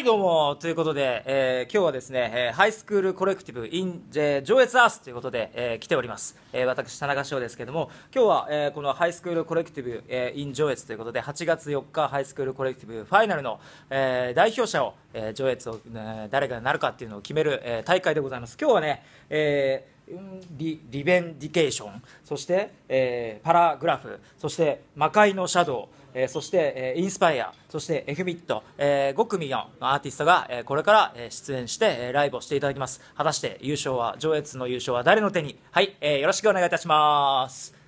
はい、どうも。ということで、えー今日はですね、えーハイスクールコレクティブ in、えー上越アースということで、えー来ております。えー私、田中翔ですけれども、今日は、えーこのハイスクールコレクティブ、えー in 上越ということで、8月4日ハイスクールコレクティブファイナルの、えー代表者を、えー上越を、えー誰がなるかっていうのを決める、えー大会でございます。今日はね、えーリリベンディケーションそして、えーパラグラフそして魔界のシャドウ、えーそして、えーインスパイアそしてエフミット、え5組のアーティストが、えーこれから、えー出演して、えーライブをしていただきます。果たして優勝は上越の優勝は誰の手に？はい、えーよろしくお願いいたします。